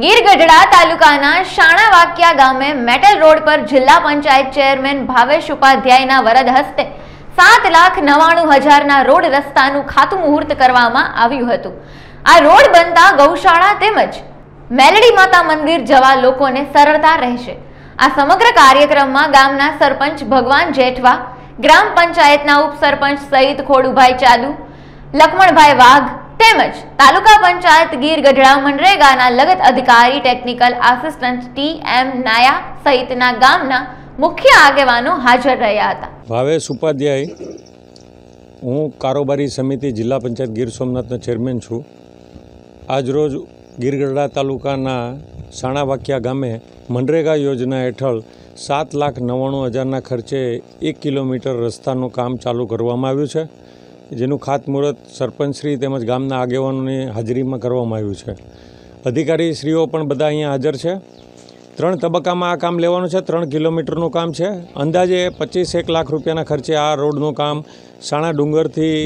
ગીર ગઢડા તાલુકાના શાણાવાક્યા ગામે metal road પર જિલ્લા પંચાયત ચેરમેન ભાવેશ ઉપાધ્યાયના વરદ હસ્તે સાત લાખ નવાણું હજારના રોડ રસ્તાનું ખાતું મુહૂર્ત કરવામાં આવ્યું હતું. આ રોડ બનતા ગૌશાળા તેમજ મેલડી માતા મંદિર જવા લોકોને સરળતા રહેશે. આ સમગ્ર કાર્યક્રમમાં ગામના સરપંચ ભગવાન જેઠવા, ગ્રામ પંચાયતના ઉપસરપંચ સહિત ખોડુભાઈ ચાલુ લક્ષ્મણભાઈ વાઘ તેમજ તાલુકા પંચાયત ગીર ગઢડા મનરેગાના લગત અધિકારી ટેકનિકલ આસિસ્ટન્ટ ટી એમ નાયા સહિતના ગામના મુખ્ય આગેવાનો હાજર રહ્યા હતા. ભાવેશ ઉપાધ્યાય, હું કારોબારી સમિતિ જિલ્લા પંચાયત ગીર સોમનાથના ચેરમેન છું. આજરોજ ગીરગઢડા તાલુકાના સાણાવાકિયા ગામે મનરેગા યોજના હેઠળ સાત લાખ નવ્વાણું હજારના ખર્ચે એક કિલોમીટર રસ્તાનું કામ ચાલુ કરવામાં આવ્યું છે. જેનું ખાતમુહૂર્ત સરપંચશ્રી તેમજ ગામના આગેવાનોની હાજરીમાં કરવામાં આવ્યું છે. અધિકારીશ્રીઓ પણ બધા અહીંયા હાજર છે. ત્રણ તબક્કામાં આ કામ લેવાનું છે. ત્રણ કિલોમીટરનું કામ છે. અંદાજે પચીસ એક લાખ રૂપિયાના ખર્ચે આ રોડનું કામ સાણા ડુંગરથી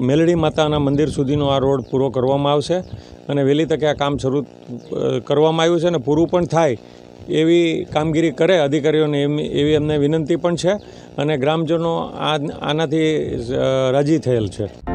મેલડી માતાના મંદિર સુધીનો આ રોડ પૂરો કરવામાં આવશે. અને વહેલી તકે આ કામ શરૂ કરવામાં આવ્યું છે અને પૂરું પણ થાય એવી કામગીરી કરે અધિકારીઓને એવી એમને વિનંતી પણ છે અને ગ્રામજનો આનાથી રાજી થયેલ છે.